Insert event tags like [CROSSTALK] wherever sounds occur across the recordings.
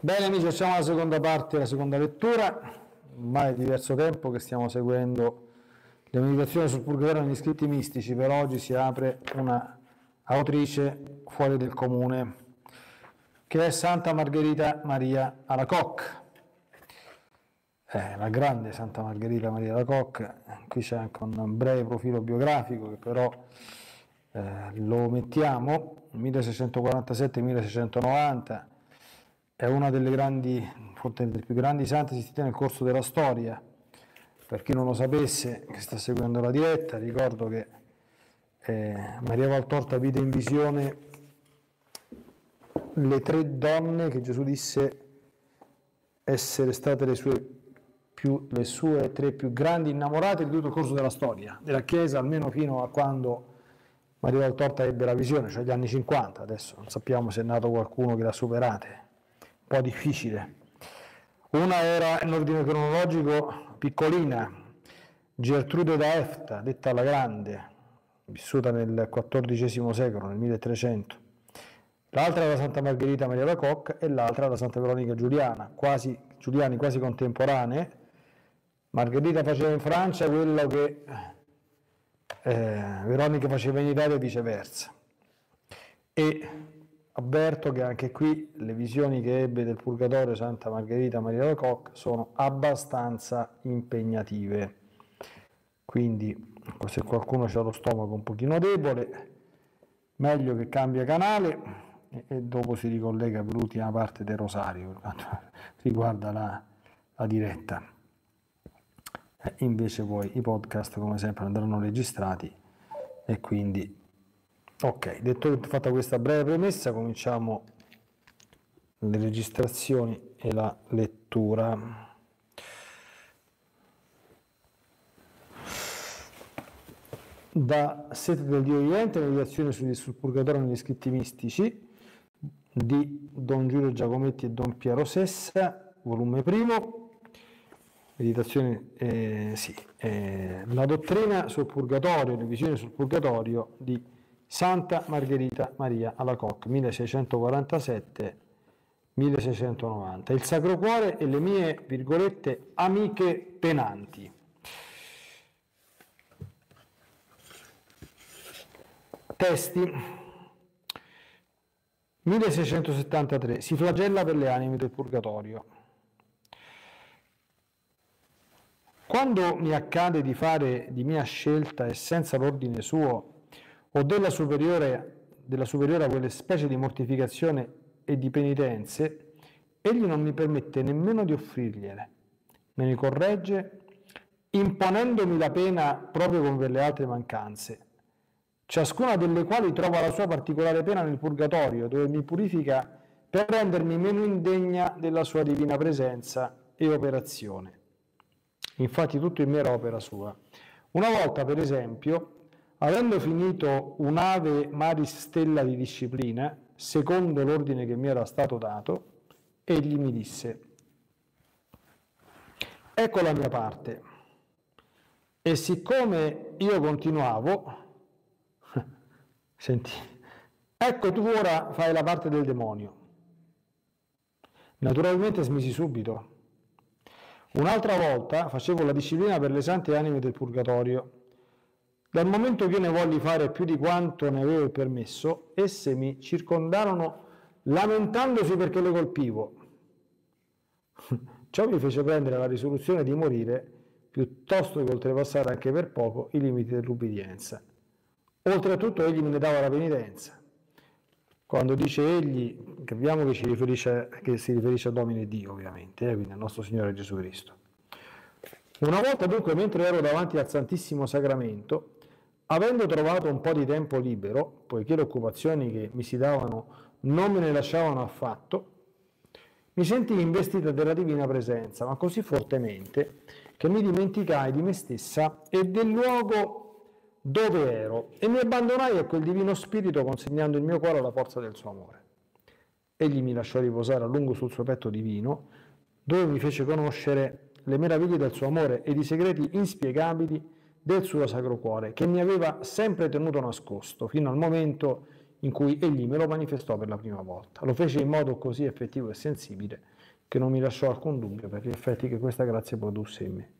Bene amici, facciamo la seconda parte, la seconda lettura. Ormai è diverso tempo che stiamo seguendo le meditazioni sul purgatorio negli scritti mistici, per oggi si apre una autrice fuori del comune, che è Santa Margherita Maria Alacoc. Eh, la grande Santa Margherita Maria Alacoc, qui c'è anche un breve profilo biografico che però eh, lo mettiamo, 1647-1690 è una delle grandi, forse delle più grandi sante esistite nel corso della storia. Per chi non lo sapesse, che sta seguendo la diretta, ricordo che eh, Maria Valtorta vide in visione le tre donne che Gesù disse essere state le sue, più, le sue tre più grandi innamorate di tutto il corso della storia, della Chiesa, almeno fino a quando Maria Valtorta ebbe la visione, cioè gli anni 50, adesso non sappiamo se è nato qualcuno che l'ha superate po' difficile. Una era in ordine cronologico piccolina, Gertrude da Efta, detta la Grande, vissuta nel XIV secolo, nel 1300. L'altra era Santa Margherita Maria da Coc e l'altra era Santa Veronica Giuliana, quasi, Giuliani quasi contemporanee. Margherita faceva in Francia quello che eh, Veronica faceva in Italia e viceversa. E Avverto che anche qui le visioni che ebbe del Purgatorio Santa Margherita Maria da Coc sono abbastanza impegnative. Quindi se qualcuno ha lo stomaco un pochino debole, meglio che cambia canale e, dopo si ricollega per l'ultima parte del rosario per quanto [LAUGHS] riguarda la, la diretta. E invece poi i podcast come sempre andranno registrati e quindi Ok, detto fatta questa breve premessa, cominciamo le registrazioni e la lettura. Da Sete del Dio Vivente, meditazione sul purgatorio negli scritti mistici di Don Giulio Giacometti e Don Piero Sessa, volume primo, meditazione, eh, sì, eh, la dottrina sul purgatorio, le visioni sul purgatorio di Santa Margherita Maria Alacoc, 1647-1690. Il Sacro Cuore e le mie, virgolette, amiche penanti. Testi 1673. Si flagella per le anime del purgatorio. Quando mi accade di fare di mia scelta e senza l'ordine suo o della superiore, della superiore a quelle specie di mortificazione e di penitenze, egli non mi permette nemmeno di offrirgliele, me ne corregge imponendomi la pena proprio con quelle altre mancanze, ciascuna delle quali trova la sua particolare pena nel purgatorio, dove mi purifica per rendermi meno indegna della sua divina presenza e operazione. Infatti tutto in me era opera sua. Una volta, per esempio, Avendo finito un'ave maris stella di disciplina, secondo l'ordine che mi era stato dato, egli mi disse, ecco la mia parte. E siccome io continuavo, [LAUGHS] senti, ecco tu ora fai la parte del demonio. Naturalmente smisi subito. Un'altra volta facevo la disciplina per le sante anime del purgatorio dal momento che io ne volli fare più di quanto ne avevo permesso, esse mi circondarono lamentandosi perché le colpivo. [LAUGHS] Ciò mi fece prendere la risoluzione di morire piuttosto che oltrepassare anche per poco i limiti dell'ubbidienza. Oltretutto egli me ne dava la penitenza. Quando dice egli, capiamo che, riferisce, che si riferisce a Domine Dio, ovviamente, eh, quindi al nostro Signore Gesù Cristo. Una volta dunque, mentre ero davanti al Santissimo Sacramento, Avendo trovato un po' di tempo libero, poiché le occupazioni che mi si davano non me ne lasciavano affatto, mi sentii investita della divina presenza, ma così fortemente che mi dimenticai di me stessa e del luogo dove ero e mi abbandonai a quel divino spirito consegnando il mio cuore alla forza del suo amore. Egli mi lasciò riposare a lungo sul suo petto divino, dove mi fece conoscere le meraviglie del suo amore ed i segreti inspiegabili del suo Sacro Cuore, che mi aveva sempre tenuto nascosto, fino al momento in cui egli me lo manifestò per la prima volta. Lo fece in modo così effettivo e sensibile che non mi lasciò alcun dubbio per gli effetti che questa grazia produsse in me.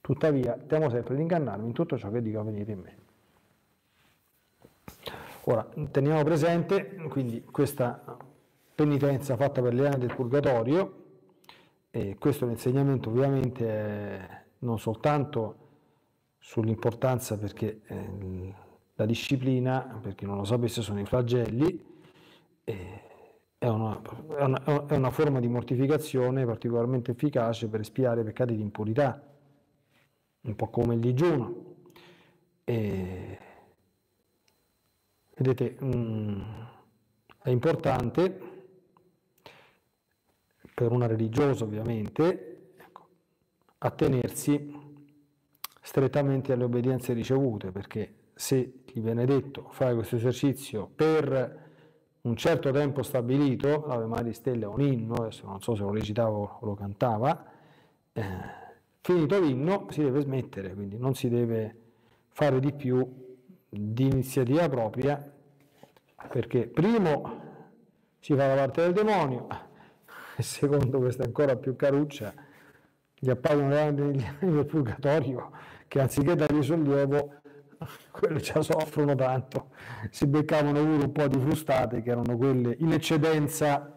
Tuttavia, temo sempre di ingannarmi in tutto ciò che dico avvenire in me. Ora, teniamo presente quindi questa penitenza fatta per le anime del purgatorio, e questo è l'insegnamento ovviamente non soltanto sull'importanza perché eh, la disciplina, per chi non lo sapesse, sono i flagelli, eh, è, una, è, una, è una forma di mortificazione particolarmente efficace per espiare peccati di impurità, un po' come il digiuno. E, vedete, mh, mm, è importante per una religiosa ovviamente ecco, attenersi strettamente alle obbedienze ricevute, perché se ti viene detto fare questo esercizio per un certo tempo stabilito, l'Ave Maria Stella è un inno, adesso non so se lo recitava o lo cantava, eh, finito l'inno si deve smettere, quindi non si deve fare di più di iniziativa propria, perché primo si fa la parte del demonio [LAUGHS] e secondo questa ancora più caruccia, gli appaiono negli [LAUGHS] anni del purgatorio che anziché dargli sollievo [LAUGHS] quelli già soffrono tanto, si beccavano pure un po' di frustate che erano quelle in eccedenza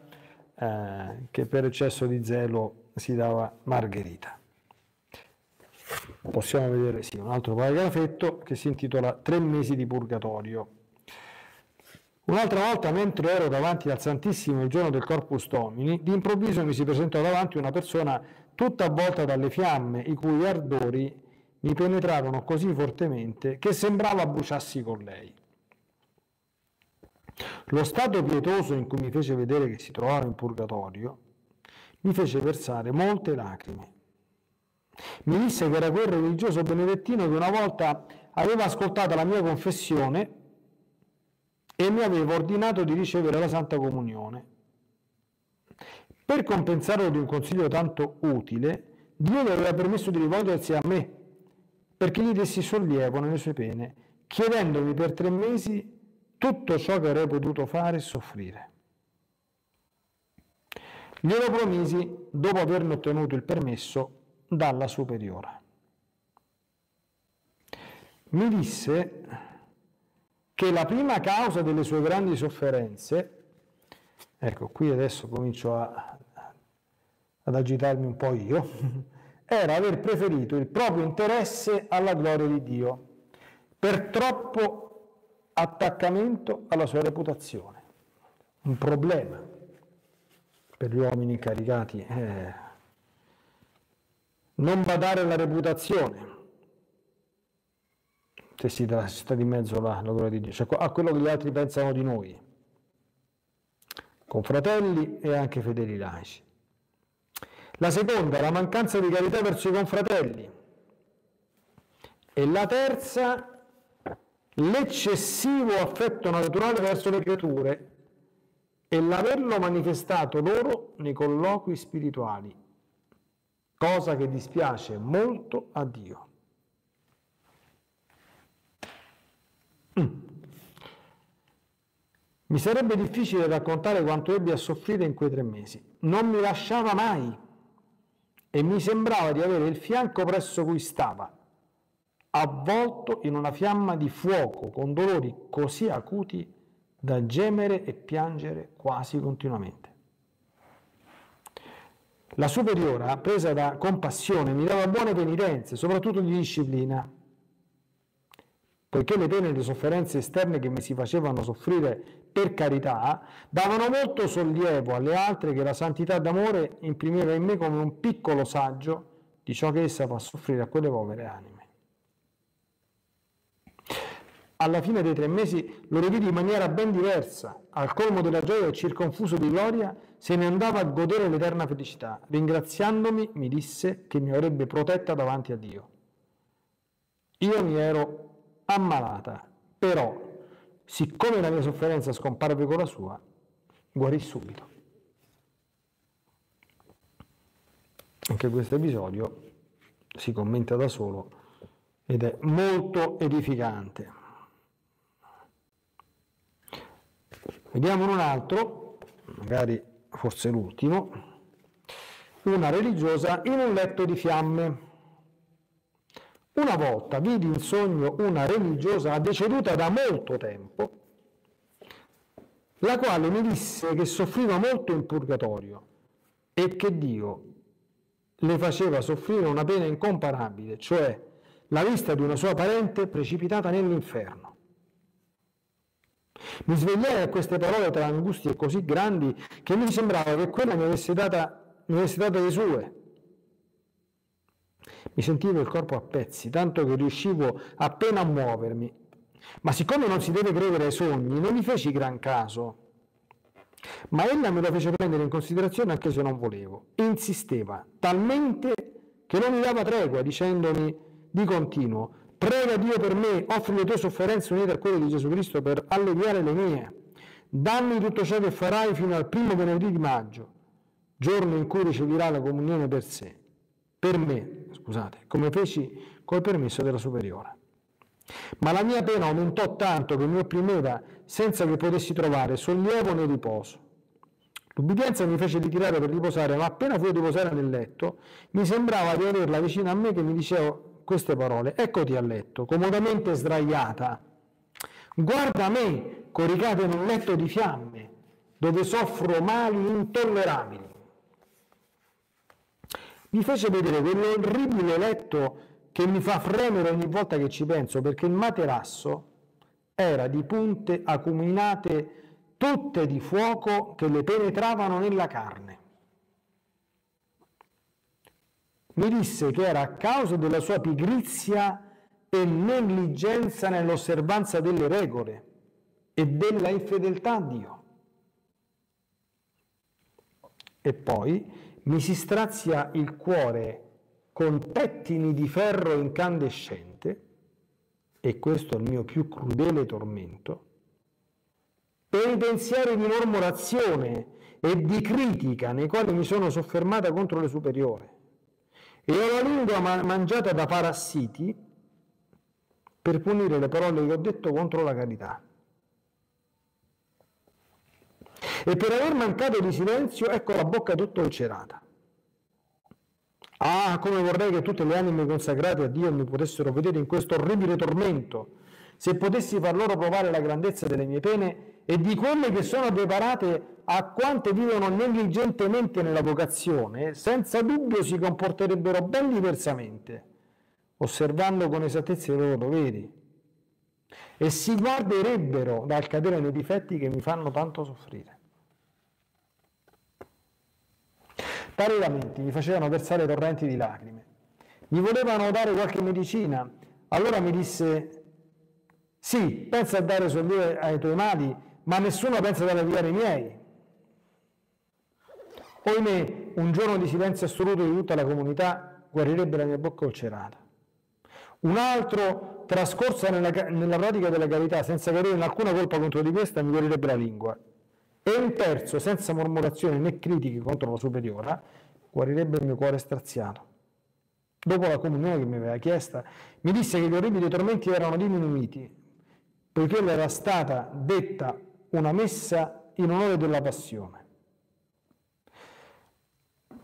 eh, che per eccesso di zelo si dava Margherita. Possiamo vedere sì, un altro paragrafetto che si intitola Tre mesi di purgatorio. Un'altra volta, mentre ero davanti al Santissimo il giorno del Corpus Domini, d'improvviso mi si presentò davanti una persona tutta avvolta dalle fiamme, i cui ardori mi penetrarono così fortemente che sembrava bruciassi con lei. Lo stato pietoso in cui mi fece vedere che si trovava in purgatorio mi fece versare molte lacrime. Mi disse che era quel religioso benedettino che una volta aveva ascoltato la mia confessione e mi aveva ordinato di ricevere la Santa Comunione. Per compensarlo di un consiglio tanto utile, Dio gli aveva permesso di rivolgersi a me perché gli dessi sollievo nelle sue pene, chiedendomi per tre mesi tutto ciò che avrei potuto fare e soffrire. Glielo promisi dopo averne ottenuto il permesso dalla superiora. Mi disse che la prima causa delle sue grandi sofferenze, ecco qui adesso comincio a, ad agitarmi un po' io, [LAUGHS] era aver preferito il proprio interesse alla gloria di Dio per troppo attaccamento alla sua reputazione. Un problema per gli uomini incaricati. Eh, non badare alla reputazione, se si sta di mezzo la, la gloria di Dio, cioè a quello che gli altri pensano di noi, con fratelli e anche fedeli laici. La seconda, la mancanza di carità verso i confratelli. E la terza, l'eccessivo affetto naturale verso le creature e l'averlo manifestato loro nei colloqui spirituali, cosa che dispiace molto a Dio. Mm. Mi sarebbe difficile raccontare quanto ebbi a soffrire in quei tre mesi. Non mi lasciava mai e mi sembrava di avere il fianco presso cui stava, avvolto in una fiamma di fuoco, con dolori così acuti da gemere e piangere quasi continuamente. La superiora, presa da compassione, mi dava buone penitenze, soprattutto di disciplina, poiché le pene e le sofferenze esterne che mi si facevano soffrire per carità davano molto sollievo alle altre che la santità d'amore imprimeva in me come un piccolo saggio di ciò che essa fa soffrire a quelle povere anime. Alla fine dei tre mesi lo rividi in maniera ben diversa, al colmo della gioia e circonfuso di gloria, se ne andava a godere l'eterna felicità. Ringraziandomi, mi disse che mi avrebbe protetta davanti a Dio. Io mi ero ammalata, però siccome la mia sofferenza scomparve con la sua, guarì subito. Anche questo episodio si commenta da solo ed è molto edificante. Vediamo un altro, magari forse l'ultimo, una religiosa in un letto di fiamme. Una volta vidi in sogno una religiosa deceduta da molto tempo, la quale mi disse che soffriva molto in purgatorio e che Dio le faceva soffrire una pena incomparabile, cioè la vista di una sua parente precipitata nell'inferno. Mi svegliai a queste parole tra angustie così grandi che mi sembrava che quella mi avesse, data, mi avesse date le sue. Mi sentivo il corpo a pezzi, tanto che riuscivo appena a muovermi. Ma siccome non si deve credere ai sogni, non mi feci gran caso. Ma ella me lo fece prendere in considerazione anche se non volevo. Insisteva, talmente che non mi dava tregua, dicendomi di continuo, Prega Dio per me, offri le tue sofferenze unite a quelle di Gesù Cristo per alleviare le mie. Dammi tutto ciò che farai fino al primo venerdì di maggio, giorno in cui riceverà la comunione per sé, per me, scusate, come feci col permesso della superiore. Ma la mia pena aumentò tanto che mi opprimeva senza che potessi trovare sollievo né riposo. L'ubbidienza mi fece ritirare per riposare, ma appena fui a riposare nel letto, mi sembrava di averla vicino a me che mi diceva queste parole, eccoti a letto, comodamente sdraiata. Guarda me, coricato in un letto di fiamme, dove soffro mali intollerabili. Mi fece vedere quell'orribile letto che mi fa fremere ogni volta che ci penso, perché il materasso era di punte acuminate tutte di fuoco che le penetravano nella carne. mi disse che era a causa della sua pigrizia e negligenza nell'osservanza delle regole e della infedeltà a Dio. E poi mi si strazia il cuore con pettini di ferro incandescente, e questo è il mio più crudele tormento, per i pensieri di mormorazione e di critica nei quali mi sono soffermata contro le superiori e ho la lingua mangiata da parassiti per punire le parole che ho detto contro la carità. E per aver mancato di silenzio, ecco la bocca tutta ulcerata. Ah, come vorrei che tutte le anime consacrate a Dio mi potessero vedere in questo orribile tormento, se potessi far loro provare la grandezza delle mie pene e di quelle che sono preparate a quante vivono negligentemente nella vocazione, senza dubbio si comporterebbero ben diversamente, osservando con esattezza i loro doveri, e si guarderebbero dal cadere nei difetti che mi fanno tanto soffrire. Tali lamenti mi facevano versare torrenti di lacrime. Mi volevano dare qualche medicina. Allora mi disse, sì, pensa a dare sollievo ai tuoi mali, ma nessuno pensa ad alleviare i miei. Ohimè, un giorno di silenzio assoluto di tutta la comunità guarirebbe la mia bocca ulcerata. Un altro, trascorsa nella, nella pratica della carità senza cadere in alcuna colpa contro di questa, mi guarirebbe la lingua. E un terzo, senza mormorazioni né critiche contro la superiora, guarirebbe il mio cuore straziato. Dopo la comunione che mi aveva chiesta, mi disse che gli orribili tormenti erano diminuiti, poiché le era stata detta una messa in onore della passione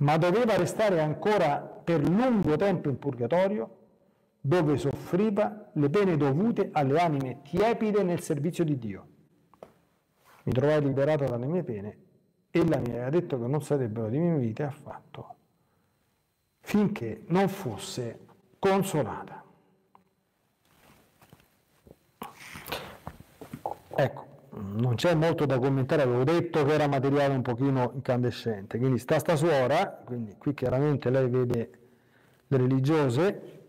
ma doveva restare ancora per lungo tempo in purgatorio, dove soffriva le pene dovute alle anime tiepide nel servizio di Dio. Mi trovai liberato dalle mie pene, ella mi aveva detto che non sarebbero diminuite affatto, finché non fosse consolata. Ecco, non c'è molto da commentare, avevo detto che era materiale un pochino incandescente, quindi sta sta suora, quindi qui chiaramente lei vede le religiose,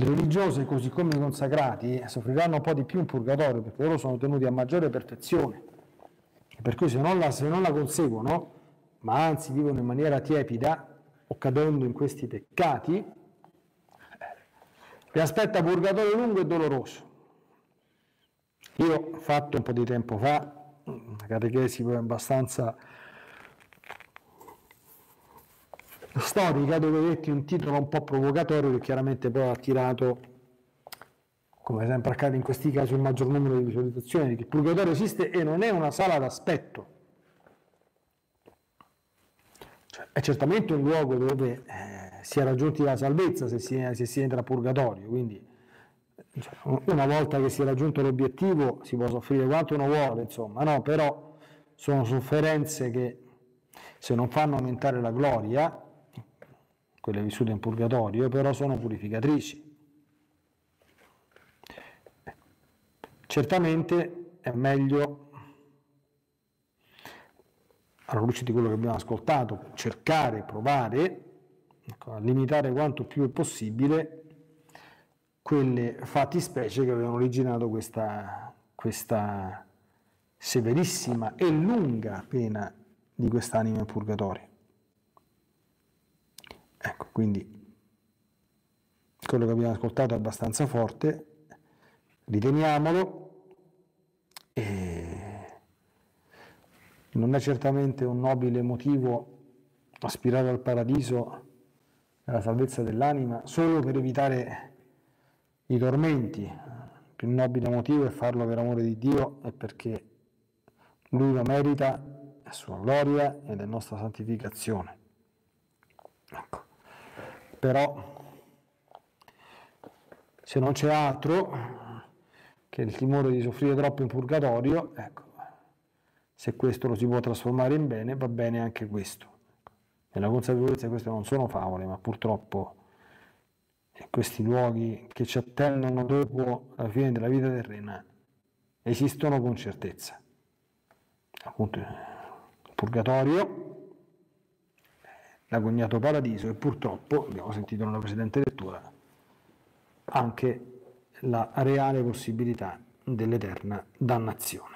le religiose così come i consacrati soffriranno un po' di più in purgatorio perché loro sono tenuti a maggiore perfezione, per cui se non la, se non la conseguono, ma anzi vivono in maniera tiepida o cadendo in questi peccati, vi aspetta purgatorio lungo e doloroso. Io ho fatto un po' di tempo fa una catechesi abbastanza storica dove detti un titolo un po' provocatorio che chiaramente poi ha attirato come sempre accade in questi casi, un maggior numero di visualizzazioni, il purgatorio esiste e non è una sala d'aspetto. Cioè, è certamente un luogo dove eh, si è raggiunti la salvezza se si, se si entra a purgatorio, quindi cioè, una volta che si è raggiunto l'obiettivo si può soffrire quanto uno vuole, insomma, no, però sono sofferenze che se non fanno aumentare la gloria, quelle vissute in purgatorio, però sono purificatrici. Certamente è meglio, alla luce di quello che abbiamo ascoltato, cercare, provare ecco, a limitare quanto più è possibile quelle fattispecie che avevano originato questa, questa severissima e lunga pena di quest'anima in purgatorio. Ecco, quindi quello che abbiamo ascoltato è abbastanza forte, riteniamolo e non è certamente un nobile motivo aspirare al paradiso e alla salvezza dell'anima solo per evitare i tormenti. Il più nobile motivo è farlo per amore di Dio e perché Lui lo merita, è sua gloria ed è nostra santificazione. Ecco. Però se non c'è altro che il timore di soffrire troppo in purgatorio, ecco, se questo lo si può trasformare in bene, va bene anche questo. Nella consapevolezza che queste non sono favole, ma purtroppo questi luoghi che ci attendono dopo la fine della vita terrena esistono con certezza. Appunto, il purgatorio, l'agognato paradiso e purtroppo, abbiamo sentito nella precedente lettura, anche la reale possibilità dell'eterna dannazione.